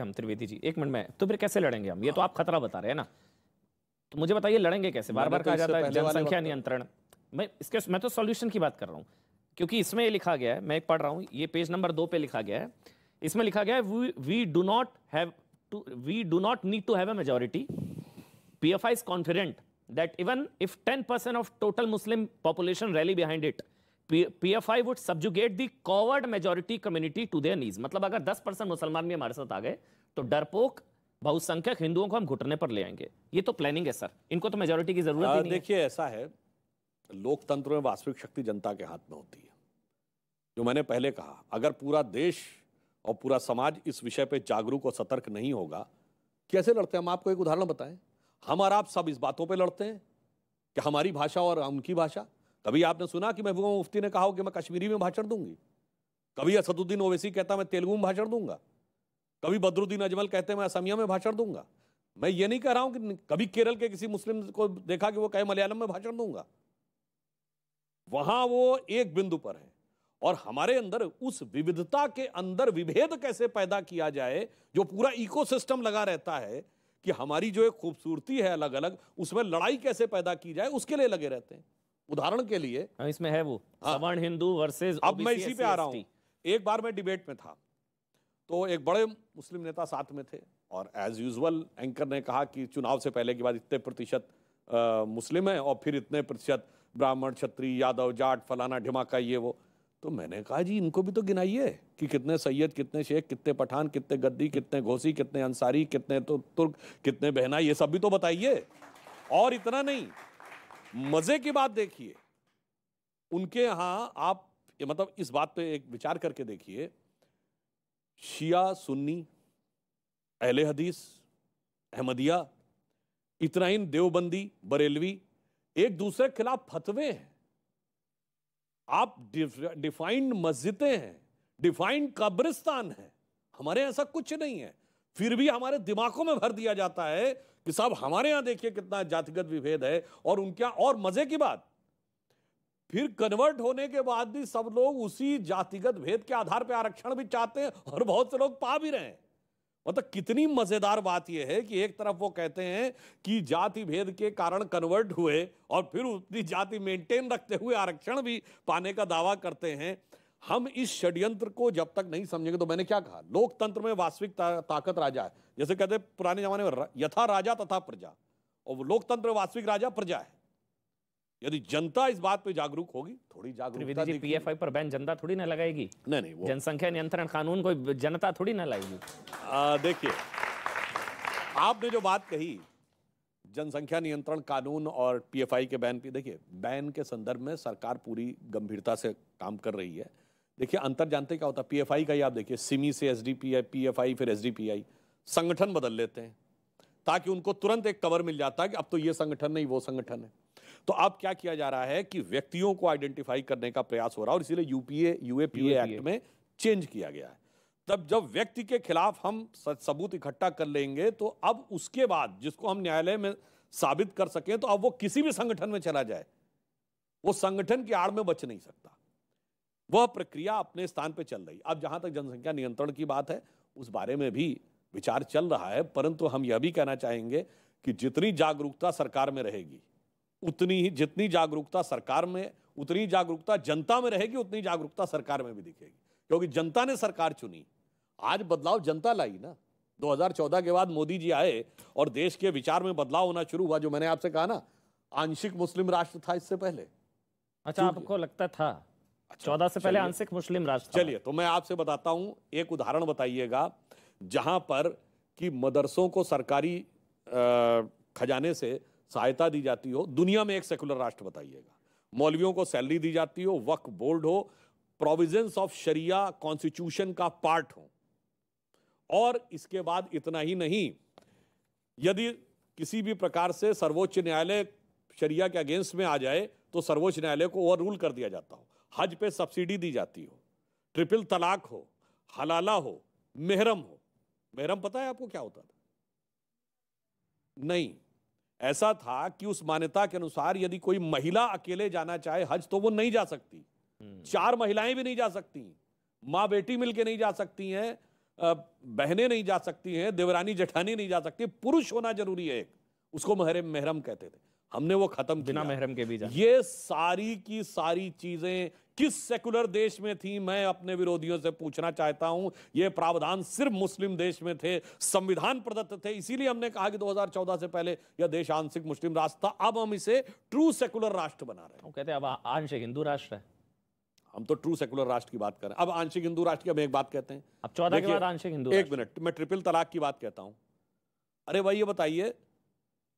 हम त्रिवेदी जी एक मिनट में तो फिर कैसे लड़ेंगे हम? ये तो आप खतरा बता रहे हैं ना। तो मुझे बताइए लड़ेंगे कैसे? बार बार तो कहा जाता है जनसंख्या नियंत्रण। मैं इसके मैं तो सॉल्यूशन की बात कर रहा हूँ क्योंकि इसमें ये लिखा गया है मैं एक पढ़ रहा हूँ ये पेज नंबर दो पे लिखा गया है। इसमें लिखा गया है we do not have to we do not need to have a majority PFI is confident that even if 10% of total Muslim population rally behind it, P- PFI would subjugate the coward majority community to their knees. मतलब अगर 10% मुसलमान भी हमारे साथ आ गए तो डरपोक बहुसंख्यक हिंदुओं को हम घुटने पर ले आएँगे। ये तो प्लानिंग है सर इनको तो मेजोरिटी की ज़रूरत नहीं देखिए ऐसा है लोकतंत्र में वास्तविक शक्ति जनता के हाथ में होती है। जो मैंने पहले कहा अगर पूरा देश और पूरा समाज इस विषय पे जागरूक और सतर्क नहीं होगा कैसे लड़ते हैं? हम आपको एक उदाहरण बताएँ। हम और आप सब इस बातों पे लड़ते हैं कि हमारी भाषा और उनकी भाषा कभी आपने सुना कि महबूबा मुफ्ती ने कहा हो कि मैं कश्मीरी में भाषण दूँगी? कभी असदुद्दीन ओवैसी कहता मैं तेलुगु में भाषण दूँगा कभी बदरुद्दीन अजमल कहते मैं असमिया में भाषण दूँगा मैं ये नहीं कह रहा हूँ कि कभी केरल के किसी मुस्लिम को देखा कि वो कहे, मलयालम में भाषण दूँगा वहाँ वो एक बिंदु पर है। और हमारे अंदर उस विविधता के अंदर विभेद कैसे पैदा किया जाए, जो पूरा इकोसिस्टम लगा रहता है, कि हमारी जो एक खूबसूरती है अलग अलग उसमें लड़ाई कैसे पैदा की जाए, उसके लिए लगे रहते हैं। उदाहरण के लिए हाँ, इसमें है वो हाँ। सवर्ण हिंदू वर्सेस अब मैं इसी पे आ रहा हूँ। एक बार मैं डिबेट में था तो एक बड़े मुस्लिम नेता साथ में थे और एज यूजुअल एंकर ने कहा कि चुनाव से पहले के बाद इतने प्रतिशत मुस्लिम हैं और फिर इतने प्रतिशत ब्राह्मण क्षत्रिय यादव जाट फलाना ढिमाका ये वो। तो मैंने कहा जी इनको भी तो गिनाइए कि कितने सैयद कितने शेख कितने पठान कितने गद्दी कितने घोसी कितने अंसारी कितने तो तुर्क कितने बहना ये सब भी तो बताइए। और इतना नहीं मज़े की बात देखिए। उनके यहाँ आप मतलब इस बात पे एक विचार करके देखिए, शिया, सुन्नी, अहले हदीस, अहमदिया इतना ही देवबंदी, बरेलवी, एक दूसरे के खिलाफ फतवे हैं। आप डिफाइंड मस्जिदें हैं, डिफाइंड कब्रिस्तान है। हमारे ऐसा कुछ नहीं है। फिर भी हमारे दिमागों में भर दिया जाता है कि साहब, हमारे यहाँ देखिए कितना जातिगत विभेद है और उनके और मज़े की बात। फिर कन्वर्ट होने के बाद भी सब लोग उसी जातिगत भेद के आधार पर आरक्षण भी चाहते हैं और बहुत से लोग पा भी रहे हैं। मतलब कितनी मज़ेदार बात यह है कि एक तरफ़ वो कहते हैं कि जाति भेद के कारण कन्वर्ट हुए और फिर उतनी जाति मेंटेन रखते हुए आरक्षण भी पाने का दावा करते हैं। हम इस षड्यंत्र को जब तक नहीं समझेंगे तो मैंने क्या कहा? लोकतंत्र में वास्तविक ता, ताकत राजा है। जैसे कहते हैं पुराने जमाने में यथा राजा तथा प्रजा। और लोकतंत्र में वास्तविक राजा प्रजा है। यदि जनता इस बात पे जागरूक होगी थोड़ी जागरूकता त्रिवेदी पीएफआई पर बैन जनता थोड़ी ना लगाएगी। नहीं नहीं वो जनसंख्या नियंत्रण कानून को जनता थोड़ी ना लाएगी। देखिए आपने जो बात कही जनसंख्या नियंत्रण कानून और पीएफआई के बैन पे देखिए बैन के संदर्भ में सरकार पूरी गंभीरता से काम कर रही है। देखिए अंतर जानते क्या होता? है पीएफआई का ही आप देखिए सिमी से एसडीपीआई पीएफआई फिर एसडीपीआई संगठन बदल लेते हैं ताकि उनको तुरंत एक कवर मिल जाता है कि अब तो ये संगठन नहीं वो संगठन है। तो अब क्या किया जा रहा है कि व्यक्तियों को आइडेंटिफाई करने का प्रयास हो रहा है और इसीलिए यूपीए यूएपीए एक्ट में चेंज किया गया है। तब जब व्यक्ति के खिलाफ हम सबूत इकट्ठा कर लेंगे तो अब उसके बाद जिसको हम न्यायालय में साबित कर सकें तो अब वो किसी भी संगठन में चला जाए वो संगठन की आड़ में बच नहीं सकता। वह प्रक्रिया अपने स्थान पर चल रही अब जहाँ तक जनसंख्या नियंत्रण की बात है उस बारे में भी विचार चल रहा है परंतु हम यह भी कहना चाहेंगे कि जितनी जागरूकता सरकार में रहेगी उतनी ही जितनी जागरूकता सरकार में उतनी जागरूकता जनता में रहेगी उतनी जागरूकता सरकार में भी दिखेगी। क्योंकि जनता ने सरकार चुनी। आज बदलाव जनता लाई ना। 2014 के बाद मोदी जी आए और देश के विचार में बदलाव होना शुरू हुआ जो मैंने आपसे कहा ना आंशिक मुस्लिम राष्ट्र था इससे पहले। अच्छा आपको लगता था? चौदह से पहले। आंशिक मुस्लिम राष्ट्र चलिए तो मैं आपसे बताता हूँ एक उदाहरण बताइएगा जहाँ पर कि मदरसों को सरकारी खजाने से सहायता दी जाती हो दुनिया में एक सेकुलर राष्ट्र बताइएगा। मौलवियों को सैलरी दी जाती हो वक्फ बोर्ड हो प्रोविजंस ऑफ़ शरिया कॉन्स्टिट्यूशन का पार्ट हो। और इसके बाद इतना ही नहीं यदि किसी भी प्रकार से सर्वोच्च न्यायालय शरिया के अगेंस्ट में आ जाए तो सर्वोच्च न्यायालय को ओवर रूल कर दिया जाता हो। हज पे सब्सिडी दी जाती हो ट्रिपल तलाक हो हलाला हो मेहरम हो। मेहरम पता है आपको क्या होता था? नहीं। ऐसा था कि उस मान्यता के अनुसार यदि कोई महिला अकेले जाना चाहे हज तो वो नहीं जा सकती। चार महिलाएँ भी नहीं जा सकती। माँ बेटी मिलके नहीं जा सकती हैं बहनें नहीं जा सकती हैं देवरानी जेठानी नहीं जा सकती पुरुष होना ज़रूरी है एक। उसको महरम महरम कहते थे। हमने वो खत्म बिना महरम के भी जा ये सारी की सारी चीज़ें किस सेकुलर देश में थी मैं अपने विरोधियों से पूछना चाहता हूँ। ये प्रावधान सिर्फ़ मुस्लिम देश में थे संविधान प्रदत्त थे इसीलिए हमने कहा कि 2014 से पहले यह देश आंशिक मुस्लिम राष्ट्र था अब हम इसे ट्रू सेकुलर राष्ट्र बना रहे हैं। कहते हैं अब आंशिक हिंदू राष्ट्र है। हम तो ट्रू सेकुलर राष्ट्र की बात करें अब आंशिक हिंदू राष्ट्र की हम एक बात कहते हैं। अब चौदह के बाद आंशिक हिंदू एक मिनट मैं ट्रिपल तलाक की बात कहता हूँ। अरे भाई ये बताइए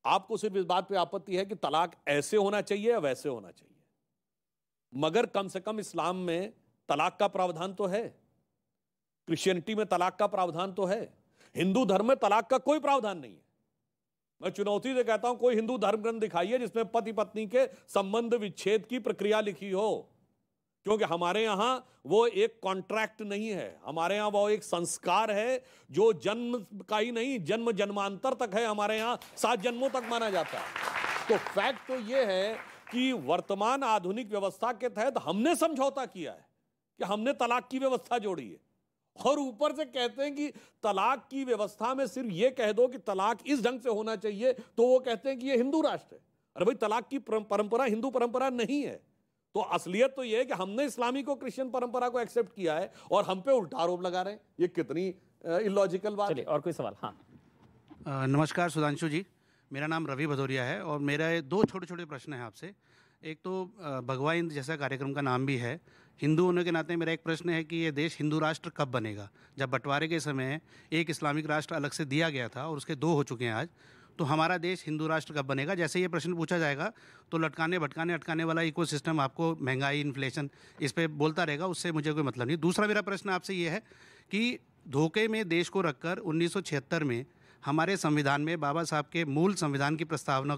आपको सिर्फ़ इस बात पे आपत्ति है कि तलाक ऐसे होना चाहिए या वैसे होना चाहिए? मगर कम से कम इस्लाम में तलाक का प्रावधान तो है। क्रिश्चियनिटी में तलाक का प्रावधान तो है। हिंदू धर्म में तलाक का कोई प्रावधान नहीं है। मैं चुनौती से कहता हूँ, कोई हिंदू धर्म ग्रंथ दिखाइए जिसमें पति पत्नी के संबंध विच्छेद की प्रक्रिया लिखी हो। क्योंकि हमारे यहाँ वो एक कॉन्ट्रैक्ट नहीं है। हमारे यहाँ वो एक संस्कार है जो जन्म का ही नहीं, जन्म जन्मांतर तक है हमारे यहाँ, सात जन्मों तक माना जाता है। तो फैक्ट तो ये है कि वर्तमान आधुनिक व्यवस्था के तहत हमने समझौता किया है कि हमने तलाक की व्यवस्था जोड़ी है। और ऊपर से कहते हैं कि तलाक की व्यवस्था में सिर्फ़ ये कह दो कि तलाक इस ढंग से होना चाहिए तो वो कहते हैं कि ये हिंदू राष्ट्र है। अरे भाई, तलाक की परंपरा हिंदू परंपरा नहीं है। तो असलियत तो यह है कि हमने इस्लामी को क्रिश्चियन परंपरा को एक्सेप्ट किया है और हम पे उल्टा आरोप लगा रहे हैं। ये कितनी इलॉजिकल बात है। और कोई सवाल? हाँ। नमस्कार सुधांशु जी। मेरा नाम रवि भदौरिया है और मेरा दो छोटे छोटे प्रश्न हैं आपसे। एक तो भगवा हिंद जैसा कार्यक्रम का नाम भी है। हिंदू होने के नाते मेरा एक प्रश्न है कि ये देश हिंदू राष्ट्र कब बनेगा? जब बंटवारे के समय एक इस्लामिक राष्ट्र अलग से दिया गया था और उसके दो हो चुके हैं आज तो हमारा देश हिंदू राष्ट्र कब बनेगा। जैसे ये प्रश्न पूछा जाएगा तो लटकाने, भटकाने, अटकाने वाला इको सिस्टम आपको महँगाई इन्फ्लेशन इस पर बोलता रहेगा, उससे मुझे कोई मतलब नहीं। दूसरा मेरा प्रश्न आपसे ये है कि धोखे में देश को रखकर उन्नीस सौ छिहत्तर में हमारे संविधान में बाबा साहब के मूल संविधान की प्रस्तावना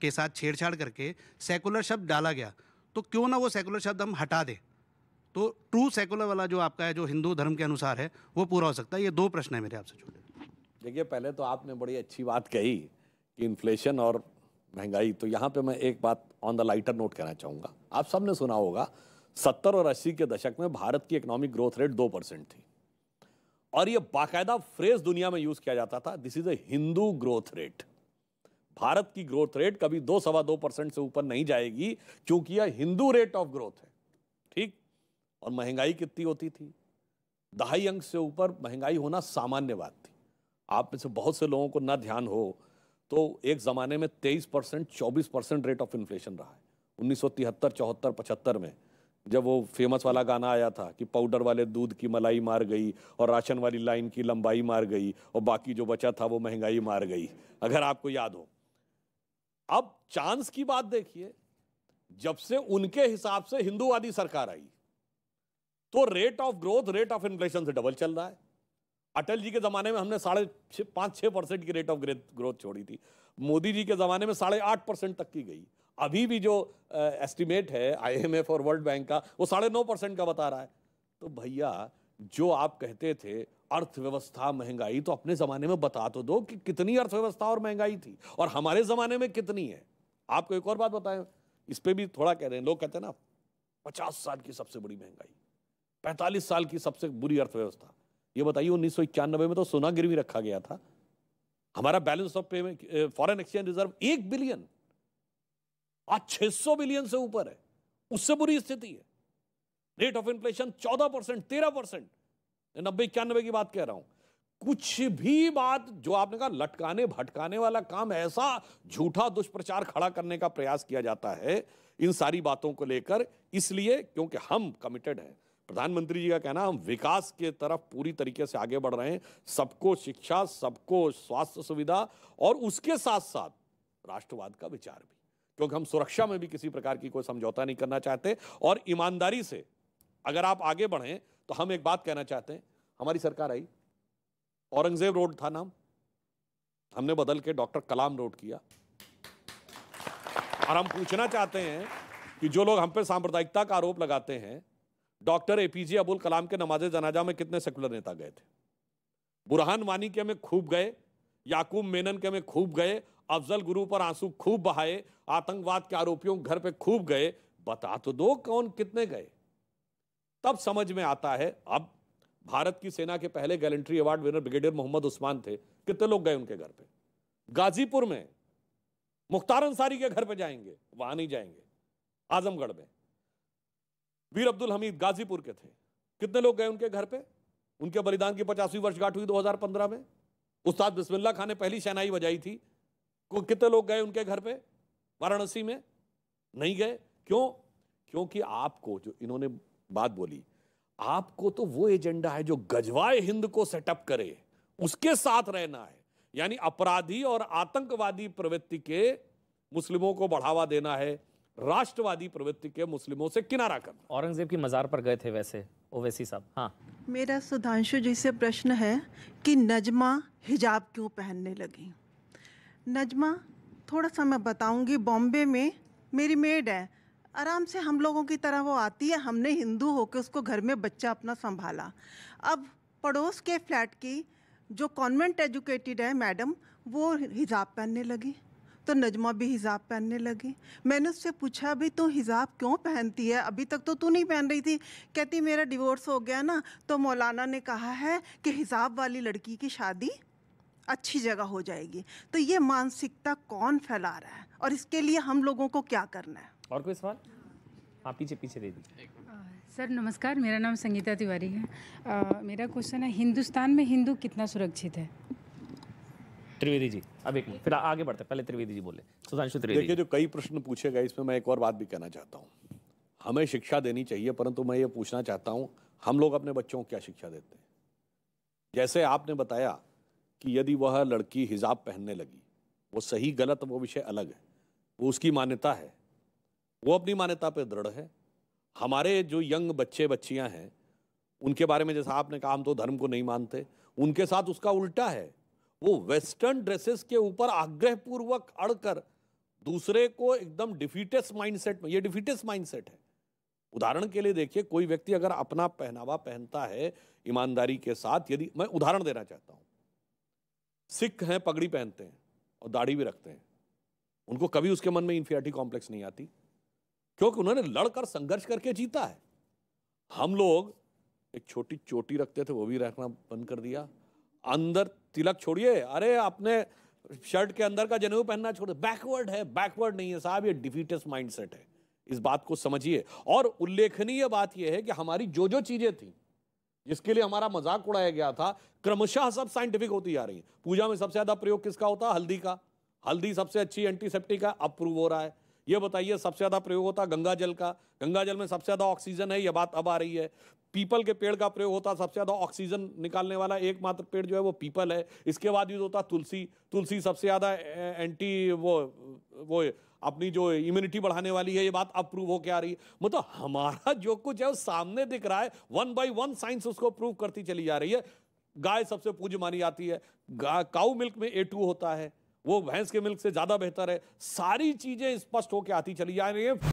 के साथ छेड़छाड़ करके सेकुलर शब्द डाला गया तो क्यों ना वो सेकुलर शब्द हम हटा दें? तो ट्रू सेकुलर वाला जो आपका है, जो हिंदू धर्म के अनुसार है, वो पूरा हो सकता है। ये दो प्रश्न है मेरे आपसे, छोटे। देखिए, पहले तो आपने बड़ी अच्छी बात कही कि इन्फ्लेशन और महँगाई तो यहाँ पे मैं एक बात ऑन द लाइटर नोट कहना चाहूँगा। आप सबने सुना होगा, सत्तर और अस्सी के दशक में भारत की इकोनॉमिक ग्रोथ रेट दो परसेंट थी। और ये बाकायदा फ्रेज दुनिया में यूज़ किया जाता था this is a Hindu growth rate Bharat की ग्रोथ रेट कभी दो सवा दो परसेंट से ऊपर नहीं जाएगी, क्योंकि यह हिंदू रेट ऑफ़ ग्रोथ है। ठीक? और महँगाई कितनी होती थी? दहाई अंक से ऊपर महँगाई होना सामान्य बात थी। आप में से बहुत से लोगों को ना ध्यान हो तो एक ज़माने में तेईस परसेंट, चौबीस परसेंट रेट ऑफ़ इन्फ्लेशन रहा है। उन्नीस सौ तिहत्तर, चौहत्तर, पचहत्तर में जब वो फ़ेमस वाला गाना आया था कि पाउडर वाले दूध की मलाई मार गई और राशन वाली लाइन की लंबाई मार गई और बाकी जो बचा था वो महँगाई मार गई, अगर आपको याद हो। अब चांस की बात देखिए, जब से उनके हिसाब से हिंदूवादी सरकार आई तो rate of growth rate of inflation से डबल चल रहा है। अटल जी के ज़माने में हमने साढ़े छः पाँच छः परसेंट की रेट ऑफ़ ग्रोथ छोड़ी थी। मोदी जी के ज़माने में साढ़े आठ परसेंट तक की गई। अभी भी जो एस्टिमेट है आईएमएफ और वर्ल्ड बैंक का, वो साढ़े नौ परसेंट का बता रहा है। तो भैया, जो आप कहते थे अर्थव्यवस्था महँगाई तो अपने ज़माने में बता तो दो कि कितनी अर्थव्यवस्था और महँगाई थी। और हमारे ज़माने में कितनी है? आपको एक और बात बताएँ। इस पर भी थोड़ा कह रहे हैं। लोग कहते हैं ना, पचास साल की सबसे बड़ी महँगाई, पैंतालीस साल की सबसे बुरी अर्थव्यवस्था। ये बताइए, उन्नीस सौ इक्यानवे में तो सोना गिरवी रखा गया था। हमारा balance of payment foreign exchange reserve एक बिलियन। आज 600 बिलियन से ऊपर है। उससे बुरी स्थिति है। रेट ऑफ़ इन्फ्लेशन 14 परसेंट, तेरह परसेंट। नब्बे इक्यानबे की बात कह रहा हूँ। कुछ भी बात जो आपने कहा, लटकाने, भटकाने वाला काम, ऐसा झूठा दुष्प्रचार खड़ा करने का प्रयास किया जाता है, इन सारी बातों को लेकर। इसलिए, क्योंकि हम कमिटेड हैं प्रधानमंत्री जी का कहना, हम विकास के तरफ़ पूरी तरीके से आगे बढ़ रहे हैं। सबको शिक्षा, सबको स्वास्थ्य सुविधा और उसके साथ साथ राष्ट्रवाद का विचार भी। क्योंकि हम सुरक्षा में भी किसी प्रकार की कोई समझौता नहीं करना चाहते और ईमानदारी से अगर आप आगे बढ़ें तो हम एक बात कहना चाहते हैं। हमारी सरकार आई। औरंगज़ेब रोड था नाम। हमने बदल के डॉक्टर कलाम रोड किया। और हम पूछना चाहते हैं कि जो लोग हम पे सांप्रदायिकता का आरोप लगाते हैं doctor A P APJ Abul Kalam के नमाज़ जनाजा में कितने सेकुलर नेता गए थे? बुरहान वानी के में खूब गए, याकूब मेनन के में खूब गए, अफजल गुरु पर आँसू खूब बहाए, आतंकवाद के आरोपियों घर पे खूब गए। बता तो दो कौन कितने गए। तब समझ में आता है, अब भारत की सेना के पहले gallantry award winner brigadier Mohammad Usman थे। कितने लोग गए उनके घर पे? गाजीपुर में, मुख्तार अंसारी के घर पे जाएँगे, वहाँ नहीं जाएँगे, आजमगढ़ में। वीर अब्दुल हमीद गाजीपुर के थे। कितने लोग गए उनके घर पे? उनके बलिदान की पचासवीं वर्षगांठ हुई 2015 में। उस्ताद बिस्मिल्ला खान ने पहली शहनाई बजाई थी। कितने लोग गए उनके घर पे? वाराणसी में। नहीं गए। क्यों? क्योंकि आपको जो इन्होंने बात बोली, आपको तो वो एजेंडा है जो गजवाए हिंद को सेटअप करे। उसके साथ रहना है। यानी अपराधी और आतंकवादी प्रवृत्ति के मुस्लिमों को बढ़ावा देना है। राष्ट्रवादी प्रवृत्ति के मुस्लिमों से किनारा करना। औरंगज़ेब की मजार पर गए थे वैसे ओवैसी साहब। हाँ। मेरा सुधांशु जी से प्रश्न है कि नजमा हिजाब क्यों पहनने लगी? नजमा थोड़ा सा मैं बताऊँगी बॉम्बे में मेरी मेड है। आराम से हम लोगों की तरह वो आती है हमने हिंदू होकर उसको घर में बच्चा अपना संभाला। अब पड़ोस के फ्लैट की जो कॉन्वेंट एजुकेटेड है मैडम वो हिजाब पहनने लगी। तो नजमा भी हिजाब पहनने लगी। मैंने उससे पूछा भी तू हिजाब क्यों पहनती है? अभी तक तो तू नहीं पहन रही थी। कहती मेरा डिवोर्स हो गया ना तो मौलाना ने कहा है कि हिजाब वाली लड़की की शादी अच्छी जगह हो जाएगी। तो ये मानसिकता कौन फैला रहा है? और इसके लिए हम लोगों को क्या करना है? और कोई सवाल? हाँ पीछे पीछे दे दीजिए। सर नमस्कार मेरा नाम संगीता तिवारी है। आ, मेरा क्वेश्चन है हिंदुस्तान में हिंदू कितना सुरक्षित है? त्रिवेदी जी, अब एक फिर आगे बढ़ते पहले त्रिवेदी जी बोले। सुधांशु त्रिवेदी। देखिए, जो कई प्रश्न पूछे गए, इसमें मैं एक और बात भी कहना चाहता हूँ। हमें शिक्षा देनी चाहिए, परंतु मैं ये पूछना चाहता हूँ, हम लोग अपने बच्चों को क्या शिक्षा देते हैं? जैसे आपने बताया कि यदि वह लड़की हिजाब पहनने लगी, वो सही, गलत, वो विषय अलग है, वो उसकी मान्यता है, वो अपनी मान्यता पर दृढ़ है। हमारे जो यंग बच्चे, बच्चियाँ हैं, उनके बारे में जैसा आपने कहा, हम तो धर्म को नहीं मानते, उनके साथ उसका उल्टा है। वो वेस्टर्न ड्रेसेस के ऊपर आग्रहपूर्वक अड़कर दूसरे को एकदम डिफीटेस माइंडसेट में, ये डिफीटेस माइंडसेट है। उदाहरण के लिए देखिए, कोई व्यक्ति अगर अपना पहनावा पहनता है ईमानदारी के साथ, यदि मैं उदाहरण देना चाहता हूँ। सिख हैं, पगड़ी पहनते हैं और दाढ़ी भी रखते हैं। उनको कभी उसके मन में इंफियाटी कॉम्प्लेक्स नहीं आती। क्योंकि उन्होंने लड़कर संघर्ष करके जीता है। हम लोग एक छोटी चोटी रखते थे, वो भी रखना बंद कर दिया। अंदर तिलक छोड़िए। अरे, अपने शर्ट के अंदर का जनेऊ पहनना छोड़ बैकवर्ड है बैकवर्ड नहीं है साहब, ये डिफीटस माइंडसेट है। इस बात को समझिए। और उल्लेखनीय बात यह है कि हमारी जो जो चीज़ें थी, जिसके लिए हमारा मज़ाक उड़ाया गया था, क्रमशः सब साइंटिफिक होती जा रही है। पूजा में सबसे ज़्यादा प्रयोग किसका होता? है हल्दी का। हल्दी सबसे अच्छी एंटीसेप्टिक है अप्रूव हो रहा है। ये बताइए, सबसे ज़्यादा प्रयोग होता गंगा जल का? गंगा जल में सबसे ज़्यादा ऑक्सीजन है यह बात अब आ रही है। पीपल के पेड़ का प्रयोग होता सबसे ज़्यादा ऑक्सीजन निकालने वाला एकमात्र पेड़ जो है वो पीपल है। इसके बाद यूज़ होता तुलसी। तुलसी सबसे ज़्यादा एंटी वो वो अपनी जो इम्यूनिटी बढ़ाने वाली है, ये बात अब प्रूव होके आ रही है। मतलब हमारा जो कुछ है वो सामने दिख रहा है वन बाई वन साइंस उसको प्रूव करती चली जा रही है। गाय सबसे पूज्य मानी जाती है। काउ मिल्क में ए टू होता है। वो भैंस के मिल्क से ज़्यादा बेहतर है। सारी चीज़ें स्पष्ट होकर आती चली जा रही है।